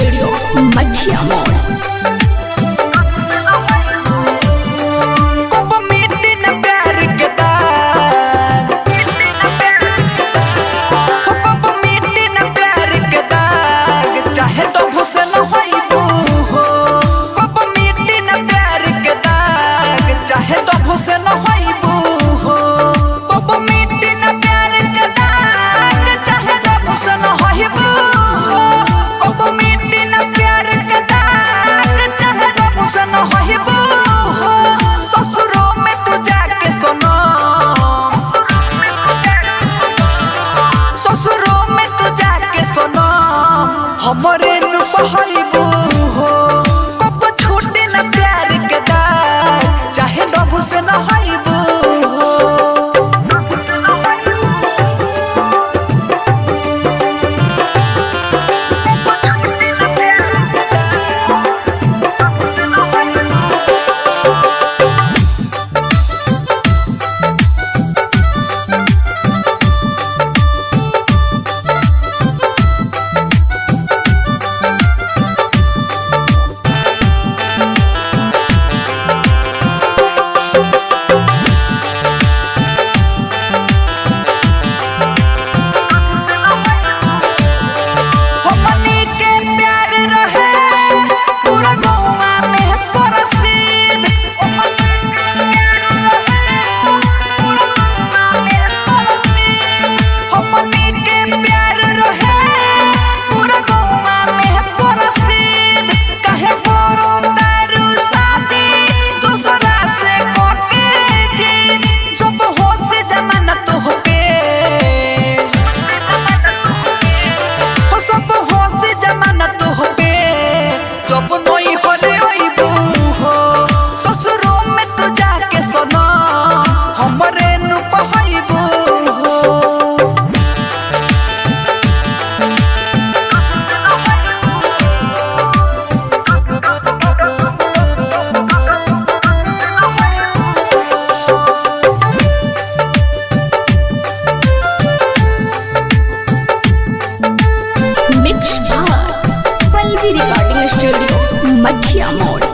studio मठिया मोड़ আমার my chiha morgan